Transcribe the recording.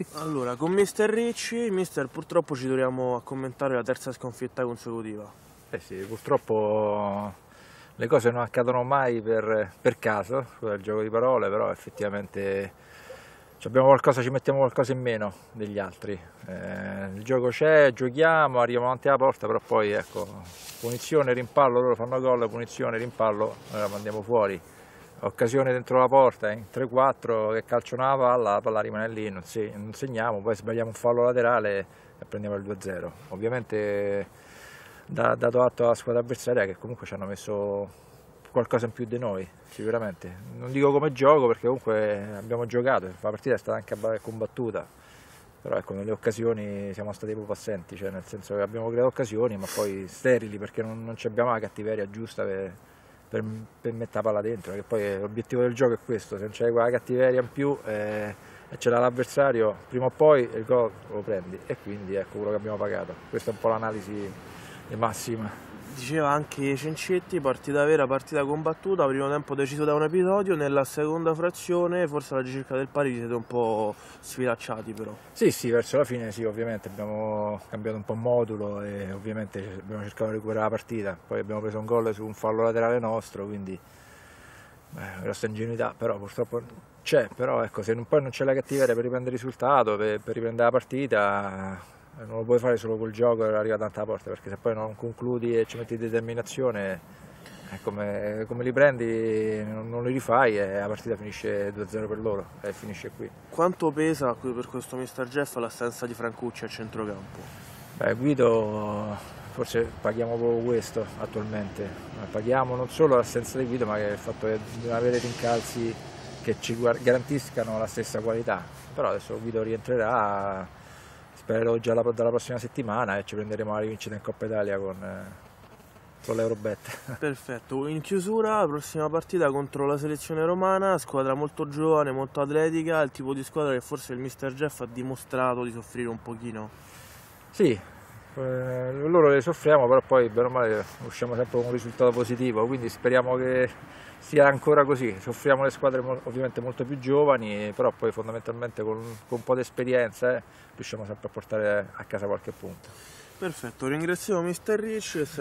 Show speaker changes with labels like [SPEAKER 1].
[SPEAKER 1] avanti.
[SPEAKER 2] Allora, con Mister Ricci, Mister purtroppo ci troviamo a commentare la terza sconfitta consecutiva.
[SPEAKER 1] Eh sì, purtroppo le cose non accadono mai per, per caso, scusa il gioco di parole, però effettivamente abbiamo qualcosa, ci mettiamo qualcosa in meno degli altri. Eh, il gioco c'è, giochiamo, arriviamo avanti alla porta, però poi ecco, punizione, rimpallo, loro fanno gol, punizione, rimpallo, noi la mandiamo fuori occasione dentro la porta in 3-4 che calciano la palla, la palla rimane lì, non, si, non segniamo, poi sbagliamo un fallo laterale e prendiamo il 2-0. Ovviamente da, dato atto alla squadra avversaria che comunque ci hanno messo qualcosa in più di noi, sicuramente. Non dico come gioco perché comunque abbiamo giocato, la partita è stata anche combattuta, però ecco, nelle occasioni siamo stati proprio assenti, cioè nel senso che abbiamo creato occasioni ma poi sterili perché non, non abbiamo la cattiveria giusta per, per, per mettere la palla dentro, che poi l'obiettivo del gioco è questo, se non c'è quella cattiveria in più eh, e ce l'ha l'avversario, prima o poi il gol lo prendi e quindi ecco quello che abbiamo pagato. Questa è un po' l'analisi massima
[SPEAKER 2] diceva anche Cencetti, partita vera, partita combattuta, primo tempo deciso da un episodio, nella seconda frazione forse alla ricerca del pari siete un po' sfilacciati però.
[SPEAKER 1] Sì, sì, verso la fine sì, ovviamente abbiamo cambiato un po' modulo e ovviamente abbiamo cercato di recuperare la partita, poi abbiamo preso un gol su un fallo laterale nostro, quindi beh, grossa ingenuità, però purtroppo c'è, però ecco, se poi non c'è la cattiveria per riprendere il risultato, per, per riprendere la partita non lo puoi fare solo col gioco e arriva tanta porta perché se poi non concludi e ci metti determinazione è come, come li prendi non, li rifai e la partita finisce 2-0 per loro e finisce qui.
[SPEAKER 2] Quanto pesa per questo mister Jeff l'assenza di Francucci a centrocampo?
[SPEAKER 1] Beh, Guido forse paghiamo proprio questo attualmente, paghiamo non solo l'assenza di Guido ma il fatto di non avere rincalzi che ci garantiscano la stessa qualità, però adesso Guido rientrerà spero già la, dalla prossima settimana e ci prenderemo la rivincita in Coppa Italia con, eh, con l'Eurobet.
[SPEAKER 2] Perfetto, in chiusura la prossima partita contro la selezione romana, squadra molto giovane, molto atletica, il tipo di squadra che forse il mister Jeff ha dimostrato di soffrire un pochino.
[SPEAKER 1] Sì, eh, loro le soffriamo, però poi bene o male usciamo sempre con un risultato positivo, quindi speriamo che sia ancora così, soffriamo le squadre ovviamente molto più giovani, però poi fondamentalmente con, con un po' di esperienza eh, riusciamo sempre a portare a casa qualche punto.
[SPEAKER 2] Perfetto, ringraziamo Mister Ricci e se